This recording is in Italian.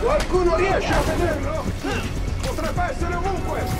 Qualcuno riesce a vederlo? Potrebbe essere ovunque!